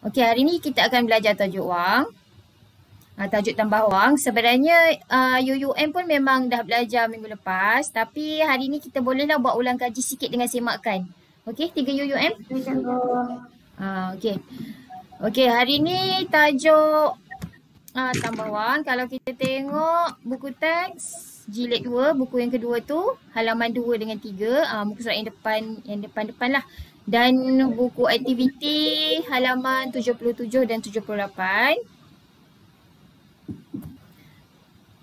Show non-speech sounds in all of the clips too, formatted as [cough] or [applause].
Okey, hari ni kita akan belajar tajuk wang. Uh, tajuk tambah wang. Sebenarnya uh, UUM pun memang dah belajar minggu lepas. Tapi hari ni kita bolehlah buat ulang kaji sikit dengan semakkan. Okey, tiga UUM? Uh, Okey. Okey, hari ni tajuk uh, tambah wang. Kalau kita tengok buku teks jilid dua, buku yang kedua tu halaman dua dengan tiga. Uh, muka surat yang depan, yang depan-depan lah dan buku aktiviti halaman 77 dan 78.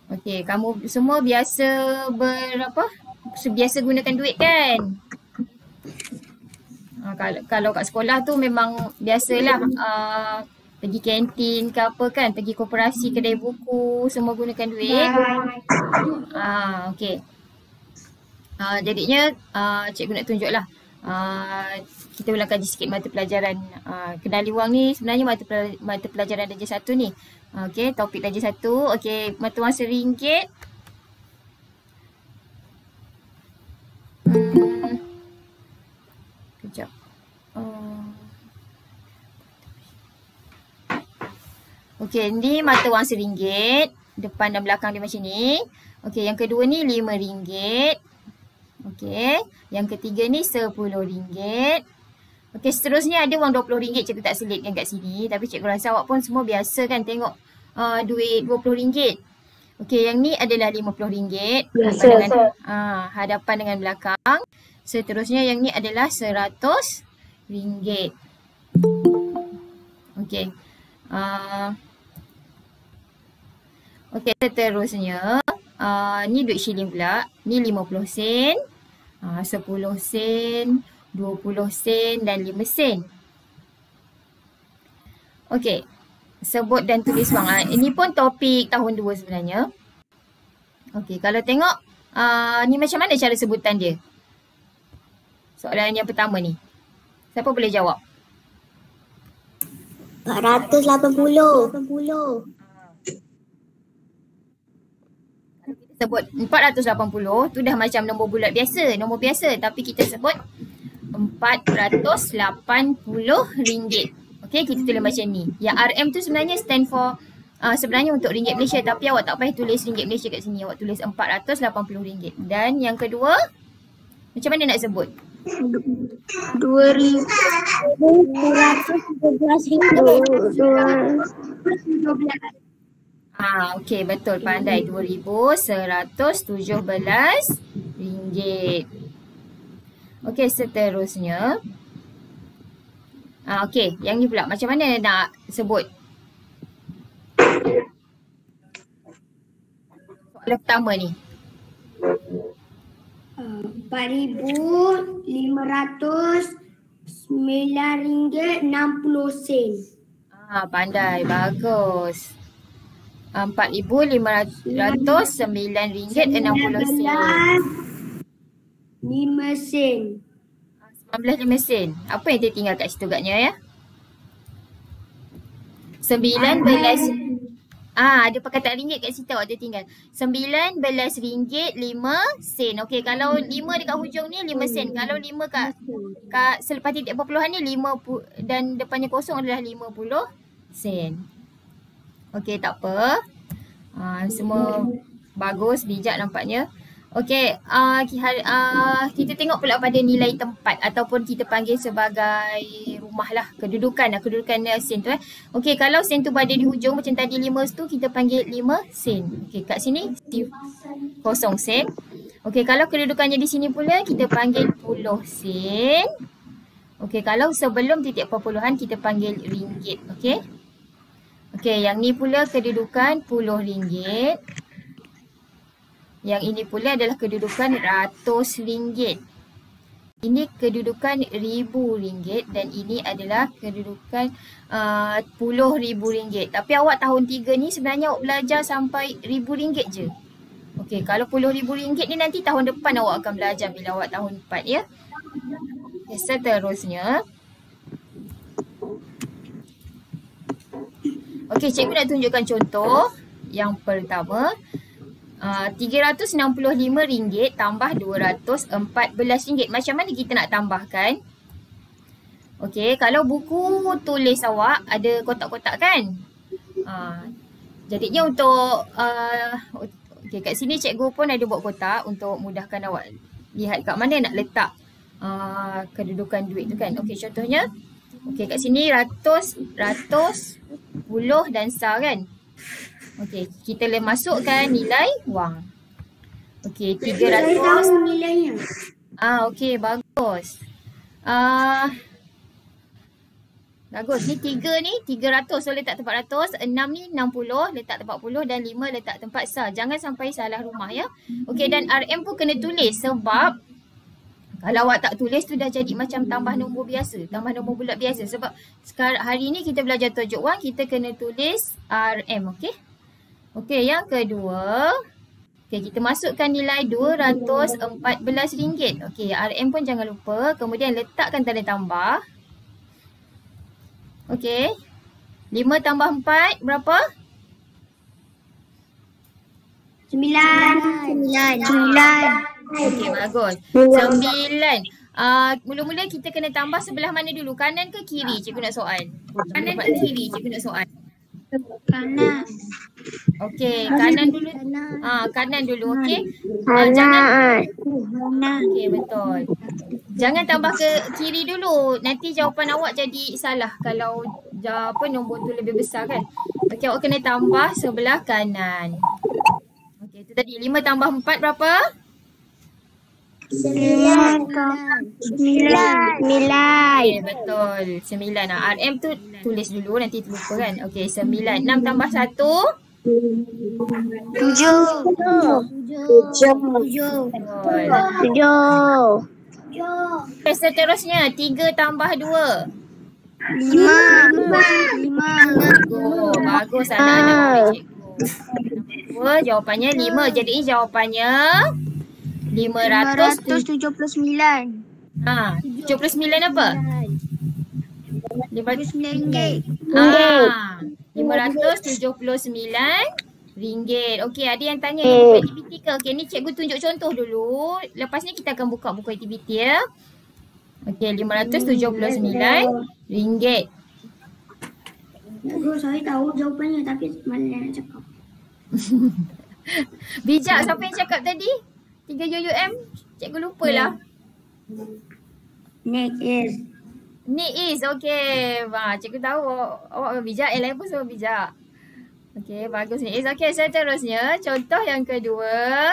Okey, kamu semua biasa berapa? Biasa gunakan duit kan? Ha, kalau, kalau kat sekolah tu memang biasalah uh, pergi kantin ke apa kan, pergi koperasi kedai buku, semua gunakan duit. Ah, okey. Uh, jadinya uh, cikgu nak tunjuklah uh, kita ulang kaji sikit mata pelajaran uh, kenali wang ni sebenarnya mata mata pelajaran darjah satu ni. Okey, topik darjah satu. Okey, mata wang seringgit. Hmm. Uh. Okey, ni mata wang seringgit. Depan dan belakang dia macam ni. Okey, yang kedua ni lima ringgit. Okey. Yang ketiga ni RM10. Okey, seterusnya ada wang RM20. Cikgu tak selitkan kat sini. Tapi cikgu rasa awak pun semua biasa kan tengok uh, duit RM20. Okey, yang ni adalah RM50. Biasa. Dengan, uh, hadapan dengan belakang. Seterusnya yang ni adalah RM100. Okey. Uh, Okey, seterusnya. Uh, ni duit shilling pula. Ni 50 sen. Uh, 10 sen. 20 sen dan 5 sen. Okey. Sebut dan tulis wang. Uh, ini pun topik tahun 2 sebenarnya. Okey, kalau tengok. Uh, ni macam mana cara sebutan dia? Soalan yang pertama ni. Siapa boleh jawab? 480. 480. Sebut 480 tu dah macam nombor bulat biasa, nombor biasa tapi kita sebut 480 ringgit. Okey, kita tulis macam ni. Yang RM tu sebenarnya stand for uh, sebenarnya untuk ringgit Malaysia tapi awak tak payah tulis ringgit Malaysia kat sini. Awak tulis 480 ringgit. Dan yang kedua macam mana nak sebut? 2213 ringgit. Ah, okey betul pandai RM2,117. Okey seterusnya. Ah, okey yang ni pula macam mana nak sebut? Soalan pertama ni. RM4,509.60. Ah, pandai. Bagus. RM4,509.60 Lima sen. Sembilan lima sen. Apa yang tertinggal kat situ agaknya ya? Sembilan belas. Ah, ada perkataan ringgit kat situ awak tertinggal. Sembilan belas ringgit lima sen. Okey, kalau lima dekat hujung ni lima sen. Kalau lima kat, kat selepas titik perpuluhan ni lima dan depannya kosong adalah lima puluh sen. Okey, tak apa. Uh, semua bagus, bijak nampaknya. Okey, uh, uh, kita tengok pula pada nilai tempat ataupun kita panggil sebagai rumah lah. Kedudukan lah, kedudukan sen tu eh. Okey, kalau sen tu berada di hujung macam tadi lima tu kita panggil lima sen. Okey, kat sini kosong sen. Okey, kalau kedudukannya di sini pula kita panggil puluh sen. Okey, kalau sebelum titik perpuluhan kita panggil ringgit. Okey. Okey, yang ni pula kedudukan puluh ringgit. Yang ini pula adalah kedudukan ratus ringgit. Ini kedudukan ribu ringgit dan ini adalah kedudukan uh, puluh ribu ringgit. Tapi awak tahun tiga ni sebenarnya awak belajar sampai ribu ringgit je. Okey, kalau puluh ribu ringgit ni nanti tahun depan awak akan belajar bila awak tahun empat ya. Okay, seterusnya. Okey, cikgu nak tunjukkan contoh yang pertama. Uh, RM365 tambah RM214. Macam mana kita nak tambahkan? Okey, kalau buku tulis awak ada kotak-kotak kan? Uh, jadinya untuk uh, okey kat sini cikgu pun ada buat kotak untuk mudahkan awak lihat kat mana nak letak uh, kedudukan duit tu kan. Okey, contohnya okey kat sini ratus, ratus, puluh dan sar kan? Okey, kita le masukkan nilai wang. Okey, tiga Saya ratus. tahu nilainya. Ah, okey, bagus. Ah, Bagus. Ni tiga ni, tiga ratus. So letak tempat ratus. Enam ni enam puluh. Letak tempat puluh. Dan lima letak tempat sah. Jangan sampai salah rumah ya. Okey dan RM pun kena tulis. Sebab kalau awak tak tulis tu dah jadi macam tambah nombor biasa. Tambah nombor bulat biasa. Sebab sekarang hari ni kita belajar tujuk wang. Kita kena tulis RM. Okey. Okey yang kedua. Okey kita masukkan nilai RM214. Okey RM pun jangan lupa. Kemudian letakkan tanda tambah. Okey. 5 tambah 4 berapa? Sembilan. Sembilan. Sembilan. Okey bagus. 9. Uh, mula-mula kita kena tambah sebelah mana dulu? Kanan ke kiri? Cikgu nak soal. Kanan ke kiri? Cikgu nak soal. Kanan. Okey, kanan dulu. Ah, kanan dulu, okey. Uh, jangan Kanan. Okey, betul. Jangan tambah ke kiri dulu. Nanti jawapan awak jadi salah kalau apa nombor tu lebih besar kan. Okey, awak kena tambah sebelah kanan. Okey, itu tadi 5 tambah 4 berapa? Sembilan. Sembilan. Sembilan. Okey, betul. 9 lah. RM tu tulis dulu nanti terlupa kan. Okey, 9. 6 tambah 1. Tujuh. Tujuh. Tujuh. Betul. Tujuh. Okay, seterusnya 3 tambah 2. Lima. Lima. Oh, bagus anak-anak murid cikgu. Dua, jawapannya 5. Jadi jawapannya 500 tujuh puluh sembilan. Ha, 79 apa? 500 sembilan ringgit. Ah, 579 ringgit. Okey, ada yang tanya ni buku aktiviti ke? Okey, ni cikgu tunjuk contoh dulu. Lepas ni kita akan buka buku aktiviti ya. Okey, 579 ringgit. Cikgu, saya tahu jawapannya tapi malas nak cakap. [laughs] Bijak siapa yang cakap tadi? 3 UUM? Cikgu lupa lah. Next is Ni is okay. Ha, cikgu tahu awak, bijak. Lain pun semua bijak. Okay, bagus ni. Is okay, seterusnya. Contoh yang kedua.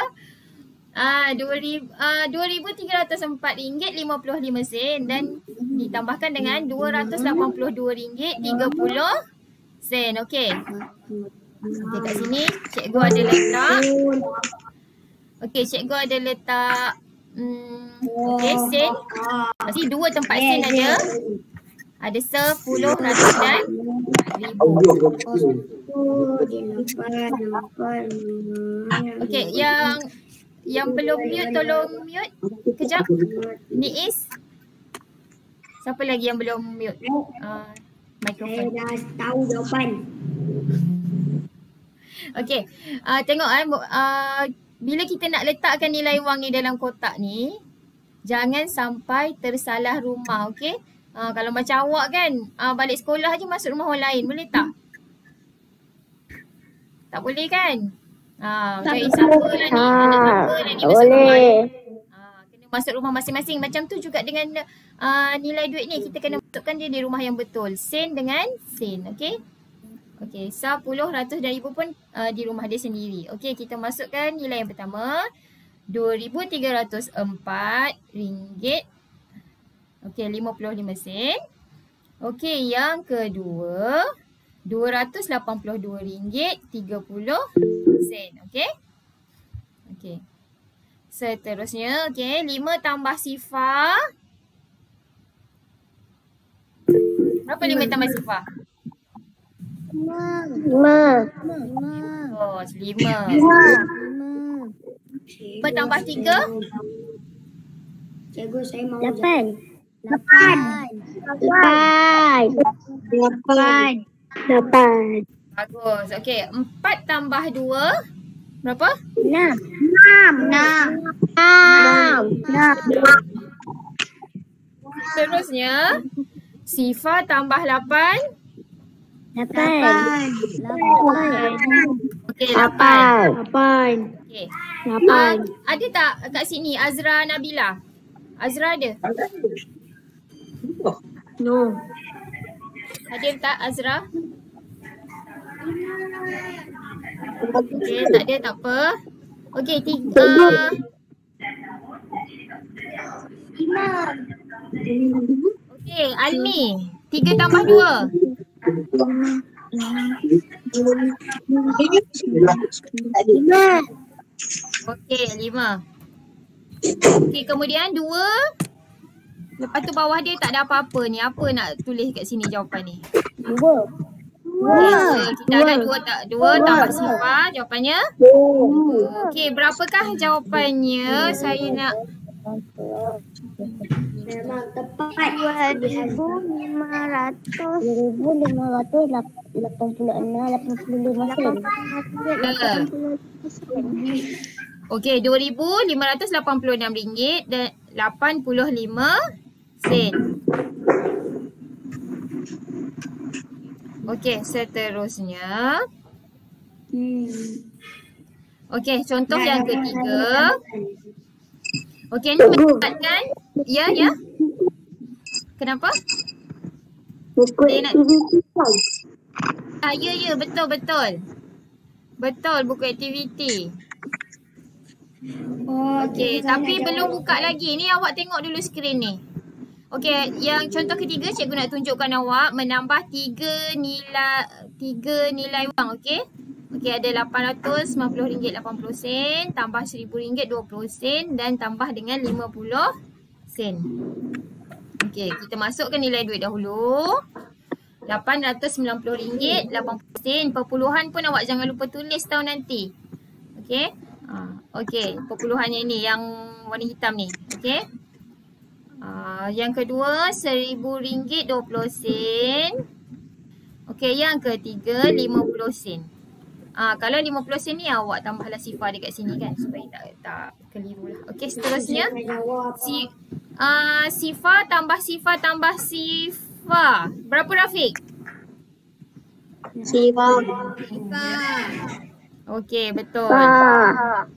Ah, RM2,000 ah, RM2,304.55 sen dan ditambahkan dengan RM282.30 Okey. Okey kat sini cikgu ada letak. Okey, cikgu ada letak hmm, okey sen. Kat sini dua tempat sen ada. Ada sepuluh, ratus dan ribu. Okey, yang yang belum mute tolong mute. Kejap. Ni is. Siapa lagi yang belum mute? Uh, Saya mikrofon. dah tahu jawapan. Okey. Uh, tengok eh uh, bila kita nak letakkan nilai wang ni dalam kotak ni, jangan sampai tersalah rumah, okey? Uh, kalau macam awak kan, uh, balik sekolah je masuk rumah orang lain, boleh tak? Tak boleh kan? Ah, macam eh, siapa lah ni? Anak siapa lah ni masuk rumah ni? Ah, kena masuk rumah masing-masing. Macam tu juga dengan uh, nilai duit ni. Kita kena masukkan dia di rumah yang betul. Sen dengan sen. Okay? Okay. Sa, puluh, ratus dan ribu pun uh, di rumah dia sendiri. Okay. Kita masukkan nilai yang pertama. RM2,304. Okay. RM55 sen. Okay. Yang kedua. RM282.30 sen. Okay. Okay. Seterusnya, okay, 5 tambah sifar. Berapa 5 tambah sifar? Lima. Oh, 5. 5 tambah 3? Cikgu saya mau Lapan. Lapan. Lapan. Lapan. Lapan. Bagus. Okay, 4 tambah 2? Berapa? Enam. Enam. Enam. Enam. Enam. Seterusnya, Sifa tambah lapan. Lapan. Okey, lapan. Lapan. Okey. Lapan. Uh, ada tak kat sini Azra Nabila? Azra ada? No. Hadir tak Azra? Okey, tak ada tak apa. Okey, tiga. Okey, Almi. Tiga tambah dua. Lima. Okey, lima. Okey, kemudian dua. Lepas tu bawah dia tak ada apa-apa ni. Apa nak tulis kat sini jawapan ni? Dua. Okey, kita ada dua tak dua tambah sifar jawapannya. Okey, berapakah jawapannya? Saya nak Memang tepat. Dua ribu lima ratus. Dua ribu lima ratus lapan puluh enam, lapan puluh lima sen. Okey, RM2,586 dan 85 sen. Okey, seterusnya. Okey, contoh yang ketiga. Okey, ni mendapatkan. Ya, ya. Kenapa? Buku Dia nak- aktiviti. Ah, ya, ya, betul, betul. Betul, buku aktiviti. Okey, tapi belum buka lagi. Ni awak tengok dulu skrin ni. Okey, yang contoh ketiga cikgu nak tunjukkan awak menambah tiga nilai tiga nilai wang, okey? Okey, ada RM890.80 tambah RM1000.20 dan tambah dengan 50 sen. Okey, kita masukkan nilai duit dahulu. RM890.80 Perpuluhan pun awak jangan lupa tulis tau nanti. Okey. Ha, okey, perpuluhannya ni yang warna hitam ni. Okey. Uh, yang kedua RM1000.20 Okey, yang ketiga 50 sen. Ah, kalau 50 sen ni awak tambahlah sifar dekat sini kan supaya tak tak keliru lah. Okey, seterusnya si ah sifar tambah sifar tambah sifar. Berapa Rafiq? Siva. Okey, betul. Pa.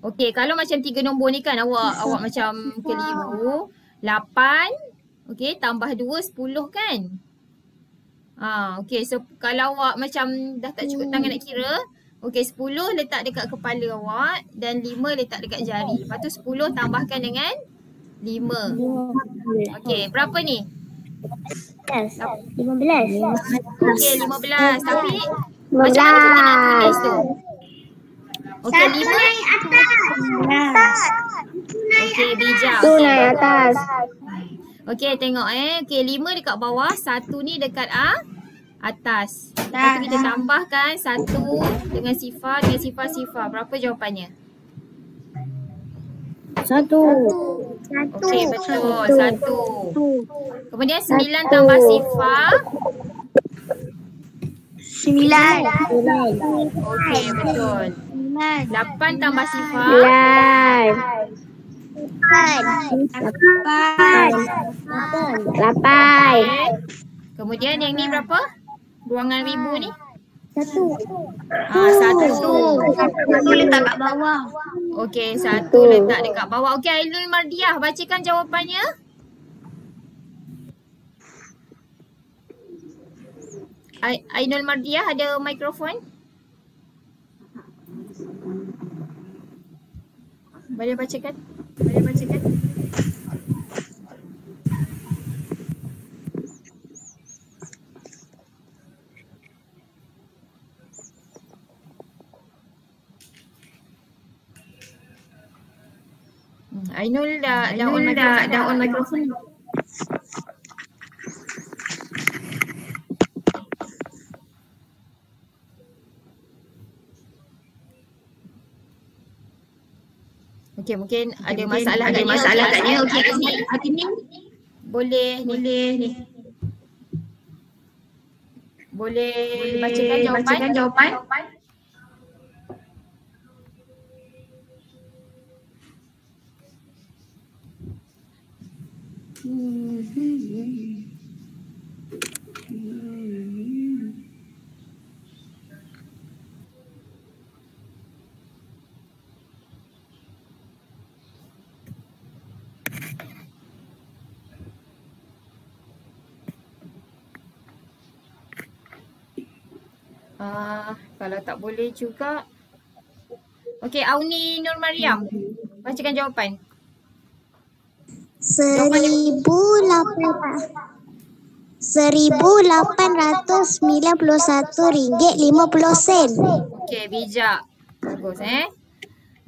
Okey, kalau macam tiga nombor ni kan awak awak macam keliru. 8 okey tambah 2 10 kan? Ah, okey. So kalau awak macam dah tak cukup tangan nak kira, okey 10 letak dekat kepala awak dan 5 letak dekat jari. Lepas tu 10 tambahkan dengan 5. Okey, berapa ni? Lima belas. Okey, 15. Tapi macam mana kita nak tulis tu? Okey, 5. Okey, bijak. Tu naik atas. Okey tengok eh. Okey lima dekat bawah, satu ni dekat ah atas. Lepas tu kita tambahkan satu dengan sifar dengan sifar-sifar. Berapa jawapannya? Satu. Okey betul, satu. Kemudian sembilan tambah sifar. Sembilan. Sembilan. Okey betul. Sembilan. Lapan tambah sifar. Sembilan. Lapan. Lapan. Okey. Kemudian yang ni berapa? Ruangan ribu ni? Satu. Ah satu. Satu letak kat bawah. Okey, satu letak dekat bawah. Okey, Ainul Mardiah, bacakan jawapannya. Ai- Ainul Mardiah ada mikrofon? Boleh bacakan? Boleh bacakan? Ainul dah dah on mikrofon. Dah on mikrofon. Okey, mungkin ada masalah ada masalah katnya. Okey, kat sini. Ini boleh ni. Boleh ni. Boleh bacakan jawapan? Bacakan jawapan. Ah, kalau tak boleh juga. Okey, Auni Nur Mariam. Bacakan jawapan. Seribu lapan Seribu lapan ratus sembilan puluh satu ringgit lima puluh sen. Okey, bijak. Bagus eh.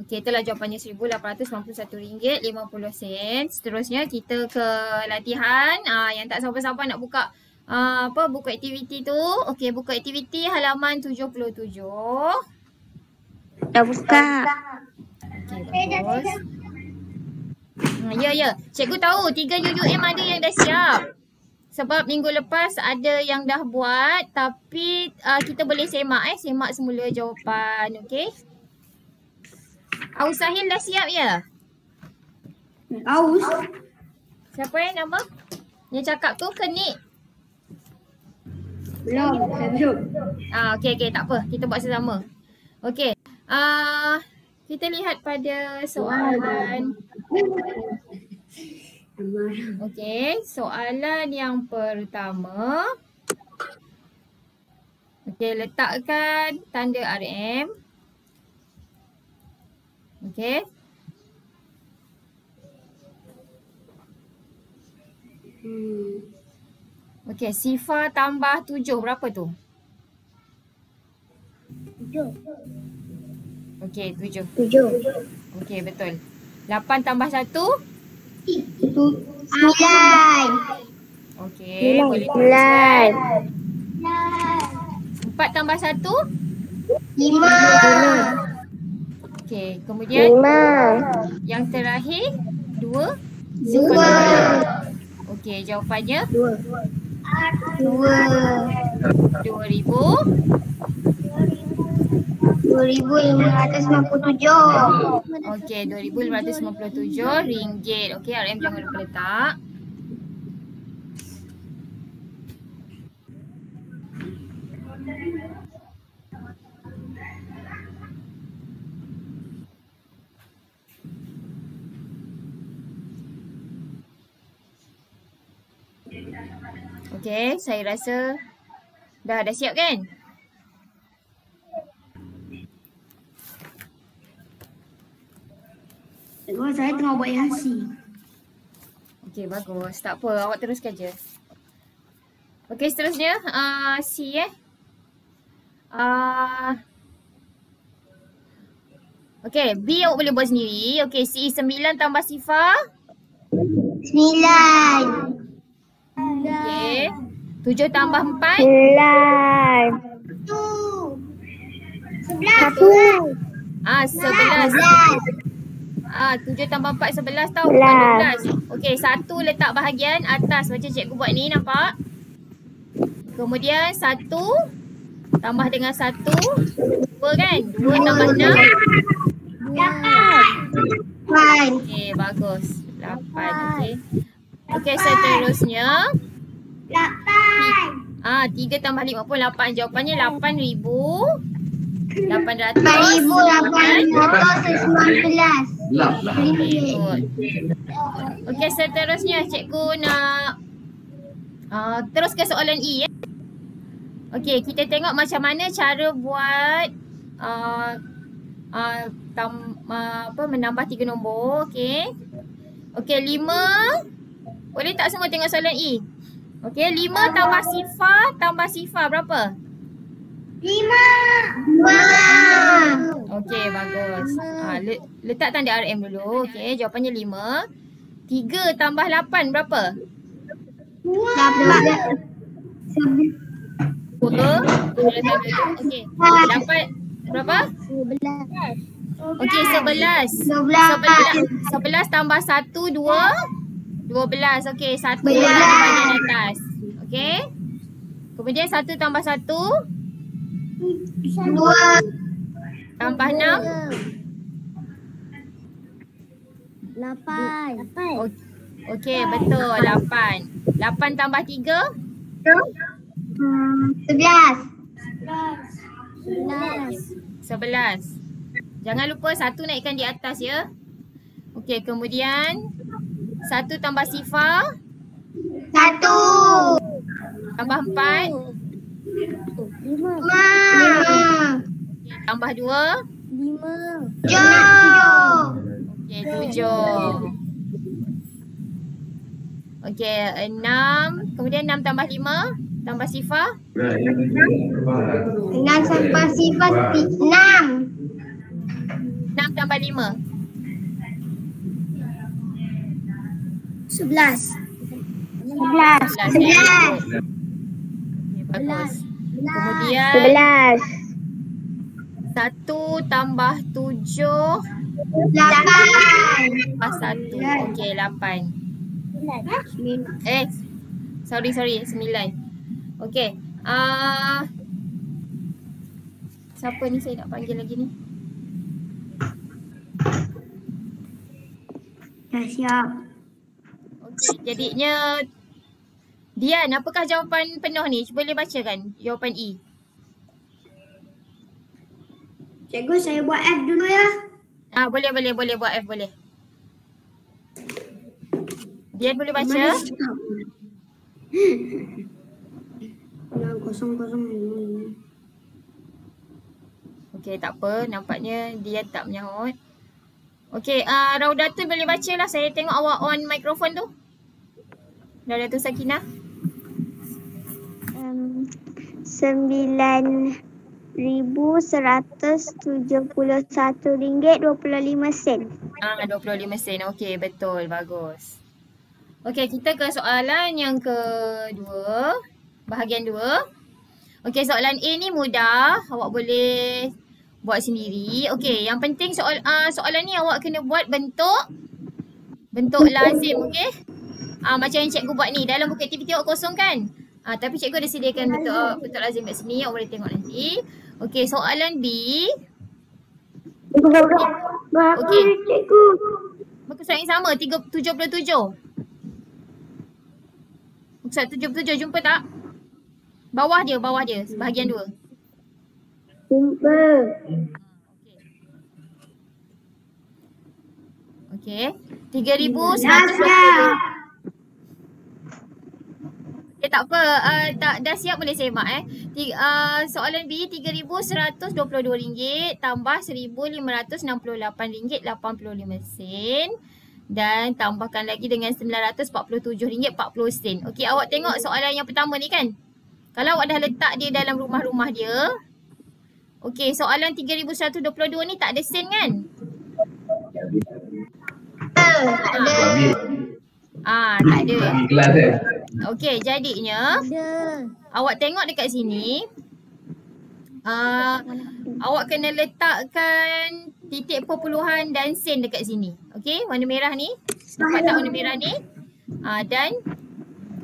Okey, itulah jawapannya RM1,891.50. Seterusnya kita ke latihan. Ah, yang tak sabar-sabar nak buka ah, apa buku aktiviti tu. Okey, buku aktiviti halaman 77. Dah buka. Okey, bagus. Hmm, ya, ya. Cikgu tahu tiga UUM ada yang dah siap. Sebab minggu lepas ada yang dah buat tapi uh, kita boleh semak eh. Semak semula jawapan. Okey. Aus Sahil dah siap ya? Aus. Siapa yang nama? Yang cakap tu ke Nik? Belum. Belum. Ah, okey okey tak apa. Kita buat sesama. Okey. Ah, kita lihat pada soalan. Okey, soalan yang pertama. Okey, letakkan tanda RM. Okey. Okey, sifar tambah tujuh berapa tu? Tujuh. Okey, tujuh. Tujuh. Okey, betul. Lapan tambah satu? Sembilan. Okey, boleh Sembilan. Empat tambah satu? Lima. Okey, kemudian Lima. yang terakhir? Dua? Dua. Okey, jawapannya Dua. Dua. dua ribu. Dua ribu lima ratus sembilan puluh tujuh. Okey, dua ribu lima ratus sembilan puluh tujuh ringgit. Okey, RM jangan lupa letak. Okey, saya rasa dah dah siap kan? Cikgu saya tengah buat yasi. Okey, bagus. Tak apa, awak teruskan je. Okey, seterusnya uh, C eh. Uh, Okey, B awak boleh buat sendiri. Okey, C 9 tambah sifar. Sembilan. Okey. 7 tambah 4. Sembilan. Satu. Sebelas. Satu. Ah, 11. Ah, 7 tambah 4 11 tau. Sebelas. Bukan 12. Okey, satu letak bahagian atas macam cikgu buat ni nampak? Kemudian satu tambah dengan satu dua kan? Dua tambah enam. Lapan. Okey, bagus. Lapan, okey. Okey, seterusnya. Lapan. Ah, tiga tambah lima pun lapan. Jawapannya lapan ribu. Lapan ratus. Lapan ribu lapan ratus sembilan belas. Okey, good. Okey, seterusnya cikgu nak uh, terus ke soalan E. Eh? Okey, kita tengok macam mana cara buat uh, uh, tam, uh, apa menambah tiga nombor. Okey. Okey, lima. Boleh tak semua tengok soalan E? Okey, lima tambah sifar tambah sifar berapa? Lima. Dua. Okey, bagus. Ha, le- letak tanda RM dulu. Okey, jawapannya lima. Tiga tambah lapan berapa? Lapan. Dua. Dua dulu. Okey. Lapan berapa? Sebelas. Okey, sebelas. Dua belas. Sebelas. Sebelas tambah satu, dua. Dua belas. Okey, satu Belas. bahagian atas. Okey. Kemudian satu tambah satu, Dua. tambah enam. Lapan. Okey. Okey, betul. Lapan. Lapan tambah tiga? Hmm, sebelas. Sebelas. Jangan lupa satu naikkan di atas ya. Okey, kemudian satu tambah sifar Satu. tambah empat Lima. okey, tambah dua Lima. Tujuh. okey, tujuh. Okey, enam. Kemudian enam tambah lima tambah sifar Enam sampai sifat enam. enam tambah lima Sebelas. Sebelas. Sebelas. ya. Okey, bagus. Kemudian Sebelas. satu tambah tujuh Lapan. tambah satu. Okey, lapan. Eh, sorry sorry, sembilan. Okey. Uh, siapa ni saya nak panggil lagi ni? Dah siap. Okey, jadinya Dian, apakah jawapan penuh ni? Boleh bacakan jawapan E. Cikgu saya buat F dulu ya. Ah, boleh boleh boleh buat F boleh. Dian boleh baca? Enam kosong kosong. Okey, tak apa. Nampaknya dia tak menyahut. Okey, uh, Raudatun boleh baca lah. Saya tengok awak on mikrofon tu. Raudatun Sakinah. Sembilan ribu seratus tujuh puluh satu ringgit dua puluh lima sen. Ah, 25 sen. Okey, betul. Bagus. Okey, kita ke soalan yang kedua. Bahagian dua. Okey, soalan A ni mudah. Awak boleh buat sendiri. Okey, yang penting soal uh, soalan ni awak kena buat bentuk bentuk lazim, okey? Ah, macam yang cikgu buat ni. Dalam buku aktiviti awak kosong kan? Ah, tapi cikgu ada sediakan bentuk uh, bentuk lazim kat sini. Awak boleh tengok nanti. Okey, soalan B. Okey. Cikgu. Muka surat yang sama, tiga, 77. Muka surat 77, jumpa tak? Bawah dia, bawah dia, bahagian dua. Jumpa. Okey. 3120. Okay, tak apa. Uh, tak, dah siap boleh semak eh. Tiga, uh, soalan B, RM3,122 tambah RM1,568.85 dan tambahkan lagi dengan RM947.40. Okey, awak tengok soalan yang pertama ni kan? Kalau awak dah letak dia dalam rumah-rumah dia, Okey, soalan 3122 ni tak ada sen kan? Ada. Ah, [clears throat] tak ada. kelas eh. Okey, jadinya Ada. awak tengok dekat sini. Uh, awak kena letakkan titik perpuluhan dan sen dekat sini. Okey, warna merah ni. Nampak tak warna merah ni? Uh, dan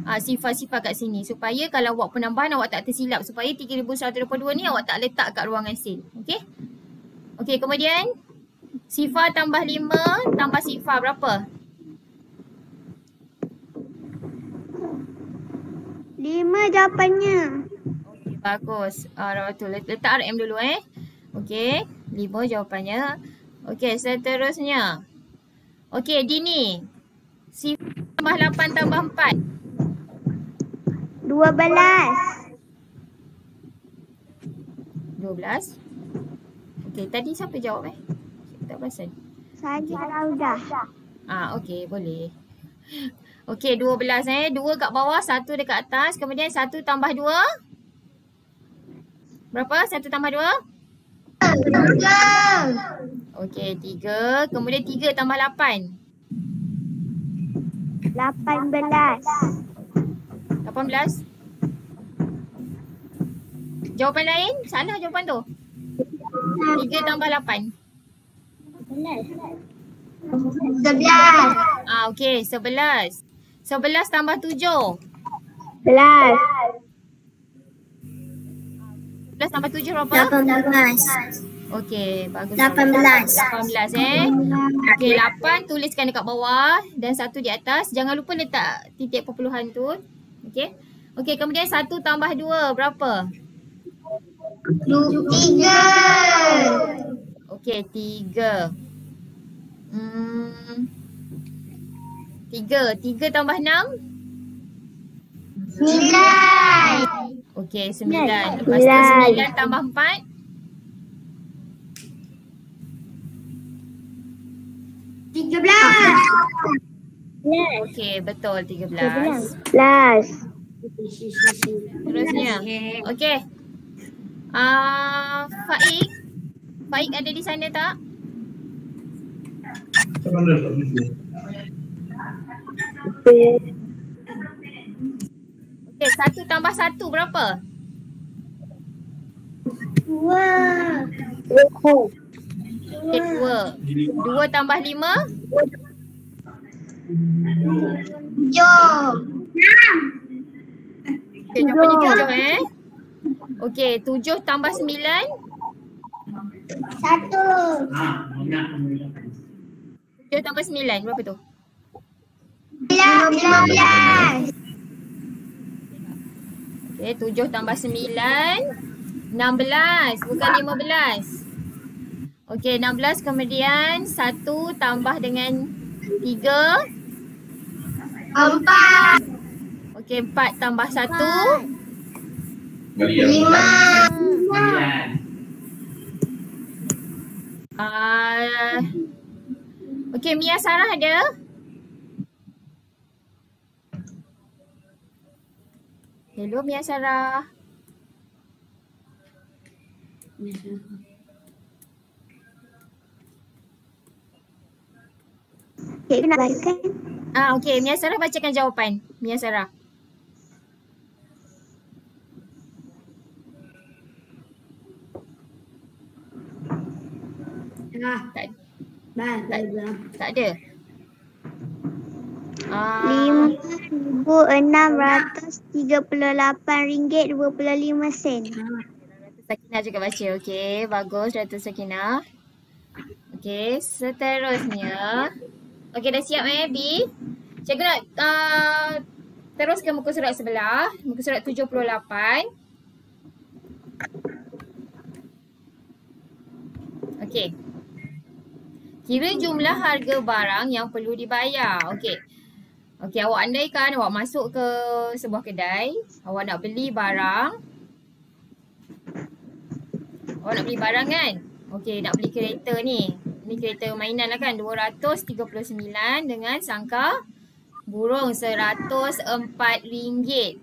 uh, sifar-sifar kat sini. Supaya kalau awak penambahan awak tak tersilap. Supaya 3122 ni awak tak letak kat ruangan sen. Okey? Okey, kemudian sifar tambah 5 tambah sifar berapa? Lima jawapannya. Okey, bagus. Ah, betul. Let- Letak RM dulu eh. Okey, lima jawapannya. Okey, seterusnya. Okey, Dini. Sifar tambah 8 tambah 4. Dua belas. 12. Okey, tadi siapa jawab eh? Tak perasan. Saya Raudah. Ah, okey, boleh. Okey, 12 eh. 2 kat bawah, 1 dekat atas. Kemudian 1 tambah 2. Berapa? 1 tambah 2? Tiga. Okey, 3. Kemudian 3 tambah 8. Lapan belas. 18. Jawapan lain? Salah jawapan tu. 3 tambah 8. Sebelas. Ah, okey. 11. 11 tambah 7. Belas. 11 tambah 7 berapa? Lapan belas. Okey, bagus. 18. 18 eh. Okey, 8 tuliskan dekat bawah dan satu di atas. Jangan lupa letak titik perpuluhan tu. Okey. Okey, kemudian 1 tambah 2 berapa? Tiga. Okey, 3. Hmm. 3. 3 tambah 6? Sembilan. Okey, 9. Lepas tu 9 tambah 4? Tiga belas. Okey, betul 13. Plus. Terusnya. Okey. Ah, Faik. Faik ada di sana tak? Okey, satu tambah satu berapa? Dua. Okey, dua. Dua tambah lima? Tujuh. Okey, jawapannya tujuh eh. Okey, tujuh tambah sembilan? Satu. Tujuh tambah sembilan berapa tu? Lima belas. Okey, tujuh tambah sembilan? Enam belas, bukan lima belas. Okey, enam belas kemudian satu tambah dengan tiga? Empat. Okey, empat tambah satu? Lima. Uh, Okey, Mia Sarah ada? Hello Mia Sarah. Cikgu nak bacakan? Ah okey, Mia Sarah bacakan jawapan. Mia Sarah. Ah, Tak bah, bah, bah. tak ada. Ah, Lima RM5,638.25 Sakinah juga baca. Okey. Bagus. Dato Sakinah. Okey. Seterusnya. Okey. Dah siap eh, B? Cikgu nak uh, teruskan muka surat sebelah. Muka surat 78. Okey. Kira jumlah harga barang yang perlu dibayar. Okey. Okey, awak andaikan awak masuk ke sebuah kedai. Awak nak beli barang. Awak nak beli barang kan? Okey, nak beli kereta ni. Ni kereta mainan lah kan. RM239 dengan sangka burung RM104.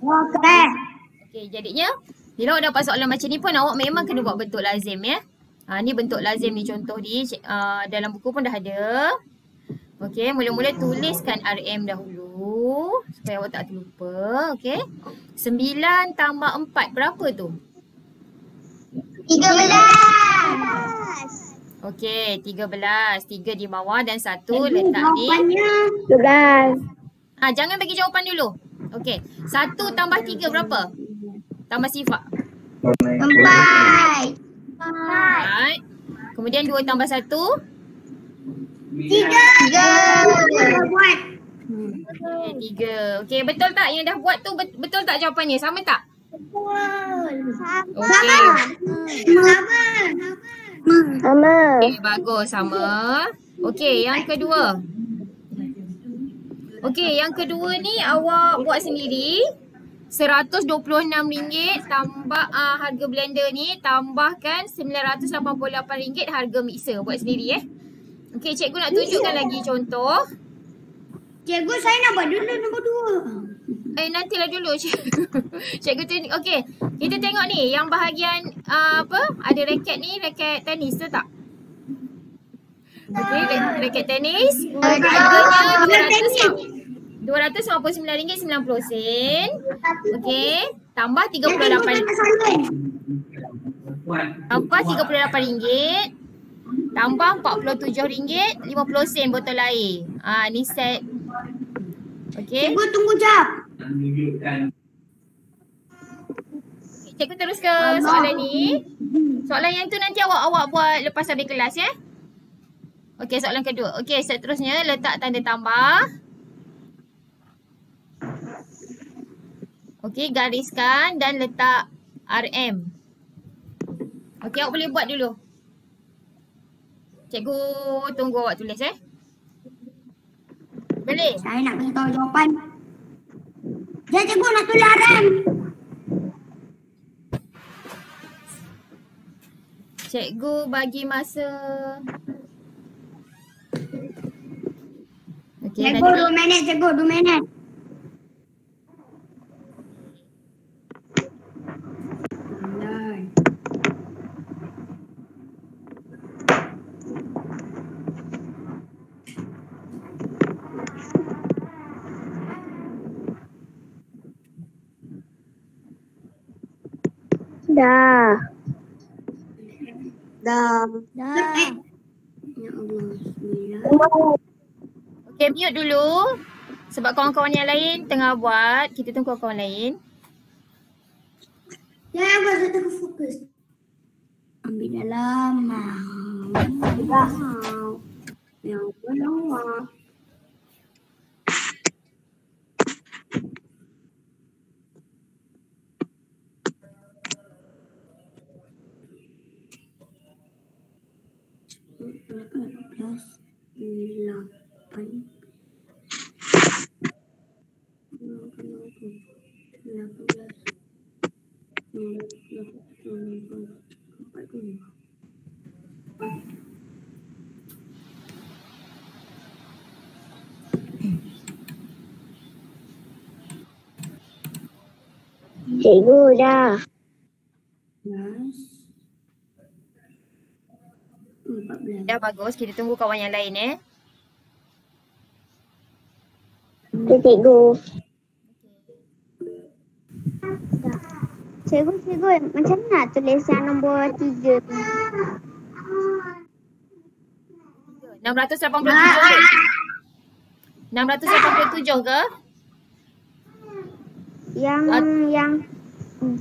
Oh, keren. Okey, jadinya bila awak dapat soalan macam ni pun awak memang kena buat bentuk lazim ya. Ha, ni bentuk lazim ni contoh di uh, dalam buku pun dah ada. Okey, mula-mula tuliskan RM dahulu supaya awak tak terlupa. Okey. 9 tambah 4 berapa tu? Tiga belas. Okey, 13. 3 di bawah dan 1 letak di Jawapannya Sebelas. Ah, jangan bagi jawapan dulu. Okey. 1 tambah 3 berapa? Tambah sifat. empat. Right. Kemudian 2 tambah 1. Tiga. Tiga. Buat. Okey, 3. Okey, betul tak yang dah buat tu bet- betul tak jawapannya? Sama tak? Okey. Sama. Sama. Okey, bagus sama. Okey, yang kedua. Okey, yang kedua ni awak buat sendiri. RM126 tambah uh, harga blender ni tambahkan RM988 harga mixer buat sendiri eh. Okey, cikgu nak tunjukkan lagi contoh. Cikgu saya nak buat dulu nombor dua. [laughs] Eh nantilah dulu [laughs] cikgu. cikgu tu okey. Kita tengok ni yang bahagian uh, apa? Ada raket ni, raket tenis tu tak? Okey, ra- raket tenis. Harganya RM259.90. Okey, tambah RM38. Tambah RM38. Tambah RM47.50 botol air. Ah ni set. Okey. Cikgu tunggu jap. Cikgu terus ke soalan ni. Soalan yang tu nanti awak awak buat lepas habis kelas ya. Okey, soalan kedua. Okey, seterusnya letak tanda tambah. Okey, gariskan dan letak RM. Okey, awak boleh buat dulu. Cikgu tunggu awak tulis eh. Boleh? Saya nak bagi tahu jawapan. Ya cikgu nak tulis RM. Cikgu bagi masa. Okey, Cikgu dua minit cikgu dua minit. Dah. Dah. Dah. Ya Allah. Bismillah. Okey, mute dulu. Sebab kawan-kawan yang lain tengah buat. Kita tunggu kawan-kawan lain. Ya, aku ada tengah fokus. Ambil dalam. Dah. Yang bawah. Plus dos làm bánh chị nuôi ra Yes. 14. Dah bagus. Kita tunggu kawan yang lain eh. Okay, cikgu. Cikgu, cikgu. Macam mana nak tulis yang nombor tiga tu? 687. 687 ke? Yang uh, yang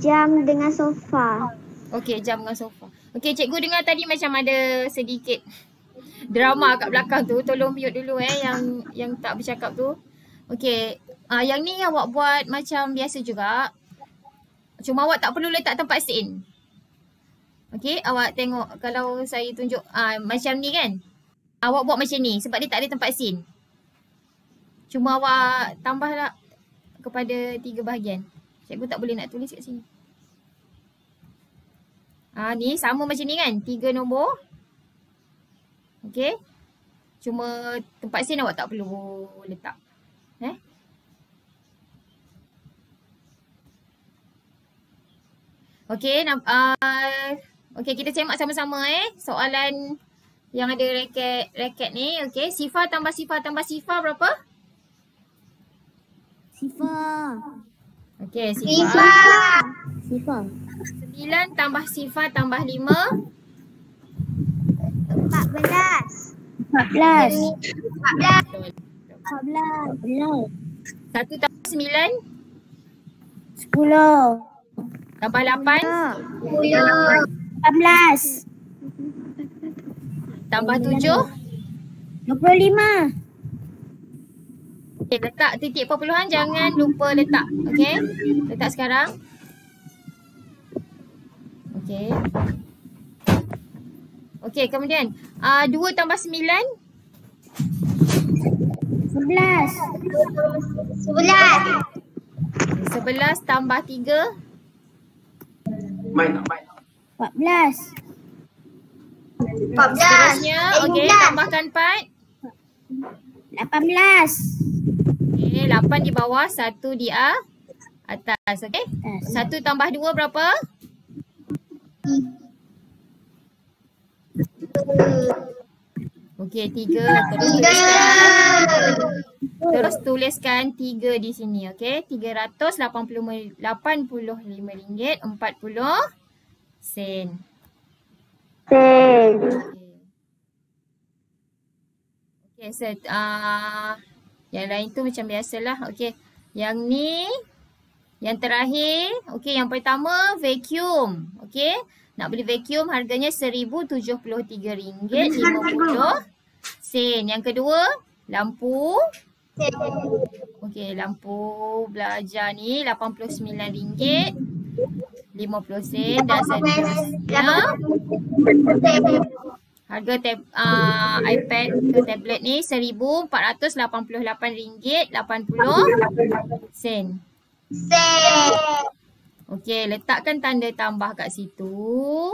jam dengan sofa. Okey, jam dengan sofa. Okey, cikgu dengar tadi macam ada sedikit drama kat belakang tu. Tolong mute dulu eh yang yang tak bercakap tu. Okey, uh, yang ni awak buat macam biasa juga. Cuma awak tak perlu letak tempat sin. Okey, awak tengok kalau saya tunjuk uh, macam ni kan. Awak buat macam ni sebab dia tak ada tempat sin. Cuma awak tambahlah kepada tiga bahagian. Cikgu tak boleh nak tulis kat sini. Ah ni sama macam ni kan? Tiga nombor. Okey. Cuma tempat sin awak tak perlu letak. Eh? Okey, nam- uh, okey kita semak sama-sama eh. Soalan yang ada raket raket ni. Okey, sifar tambah sifar tambah sifar berapa? Sifar. Okey, sifar. Sifar. Sembilan tambah sifar tambah lima. Empat belas. Empat belas. Empat belas. Satu tambah sembilan Sepuluh. tambah lapan Empat belas. tambah tujuh. Dua puluh lima. Okey, letak titik perpuluhan jangan lupa letak. Okey. Letak sekarang. Okey. Okey, kemudian uh, 2 tambah 9, Sebelas. 11 tambah 3, Empat belas. seterusnya. Okey, tambahkan 4. Lapan belas. Okey, 8 di bawah, 1 di a atas. Okey. 1 tambah 2 berapa? Okey, 3. Terus tuliskan. Terus tuliskan 3 di sini, okey? RM385.40 sen. Sen. Okey. Okey, set. Uh, yang lain tu macam biasalah. Okey. Yang ni yang terakhir, okey, yang pertama vacuum. Okey. Nak beli vacuum harganya RM1,073.50 sen. Yang kedua, lampu. Okey, lampu belajar ni RM89.50 sen dan seterusnya. Harga tab, uh, iPad ke tablet ni RM1,488.80 sen. Okey, letakkan tanda tambah kat situ.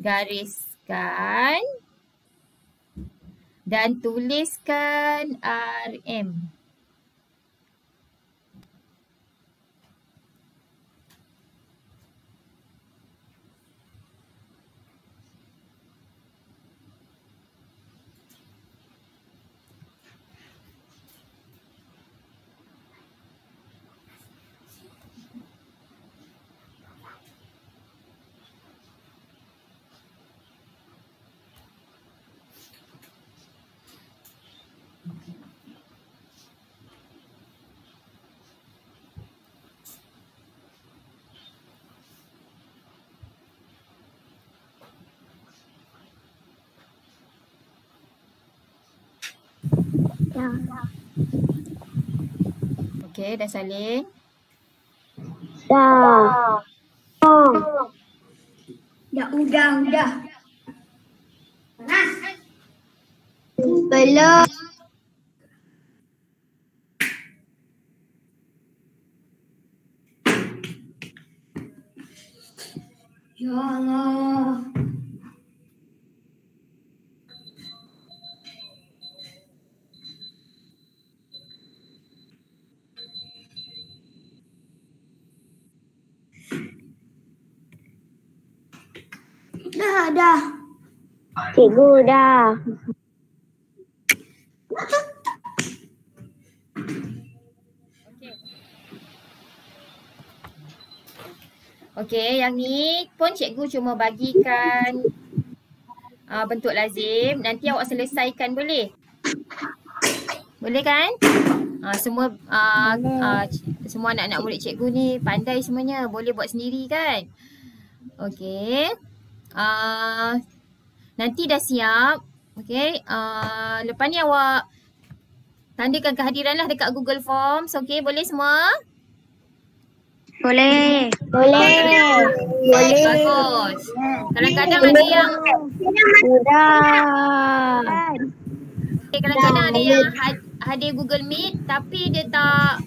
Gariskan. Dan tuliskan RM. Okey, dah salin. Dah. Dah udah udah. Panas. Belum. Ya Allah. Dah dah. Cikgu dah. Okey. Yang ni pun cikgu cuma bagikan uh, bentuk lazim. Nanti awak selesaikan boleh? Boleh kan? Uh, semua uh, uh, semua anak-anak murid cikgu ni pandai semuanya. Boleh buat sendiri kan? Okey. Uh, nanti dah siap. Okey. Uh, lepas ni awak Tandakan kehadiran lah dekat Google Forms. Okey, boleh semua? Boleh. Boleh. Boleh. Bagus. Kadang-kadang ada yang Sudah. eh, kadang-kadang ada yang had, hadir Google Meet tapi dia tak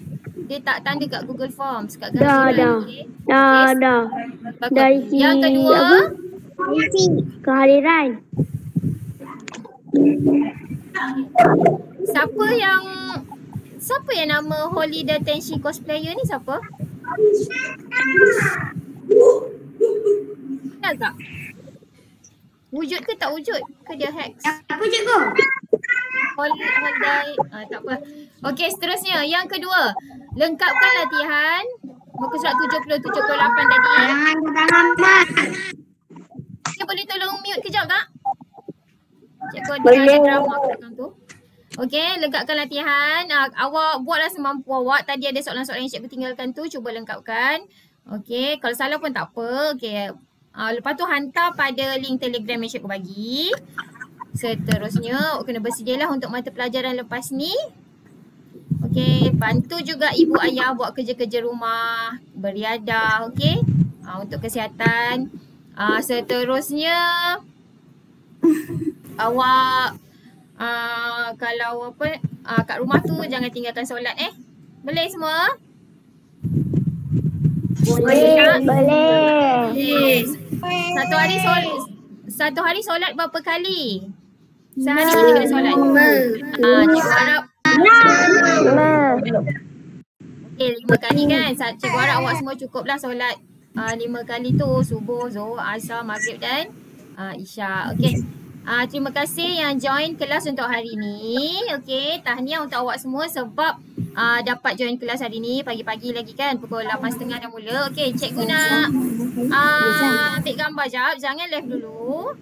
dia tak tanda kat Google Forms kat garis Dah, dah. Okey. Dah, dah. Bagus. Yang kedua, apa? Isi kehadiran. siapa yang siapa yang nama Holiday Tenshi cosplayer ni siapa? Kenal tak? Wujud ke tak wujud? Ke dia hex? Apa cikgu? Holiday, holiday. Ah, tak apa. Okey, seterusnya. Yang kedua. Lengkapkan latihan. Muka surat 70, 78 tadi. Jangan kata lama. Cikgu boleh tolong mute kejap tak? Cikgu ada Boleh. drama kat belakang tu. Okey, lengkapkan latihan. Uh, awak buatlah semampu awak. Tadi ada soalan-soalan yang cikgu tinggalkan tu. Cuba lengkapkan. Okey, kalau salah pun tak apa. Okey. Uh, lepas tu hantar pada link telegram yang cikgu bagi. Seterusnya, awak kena bersedialah untuk mata pelajaran lepas ni. Okey, bantu juga ibu ayah buat kerja-kerja rumah, beriadah, okey? Uh, untuk kesihatan. Uh, seterusnya, [laughs] awak uh, kalau apa uh, kat rumah tu jangan tinggalkan solat eh. Boleh semua? Boleh. Boleh. Yes. Satu hari solat satu hari solat berapa kali? Sehari kita kena solat. Ah, cikgu harap okey lima kali kan. Cikgu harap awak semua cukuplah solat uh, lima kali tu subuh, zuhur, asar, maghrib dan uh, isyak. Okey. Uh, terima kasih yang join kelas untuk hari ni. Okey, tahniah untuk awak semua sebab uh, dapat join kelas hari ni pagi-pagi lagi kan pukul 8.30 dah mula. Okey, cikgu nak uh, ambil gambar jap. Jangan live dulu.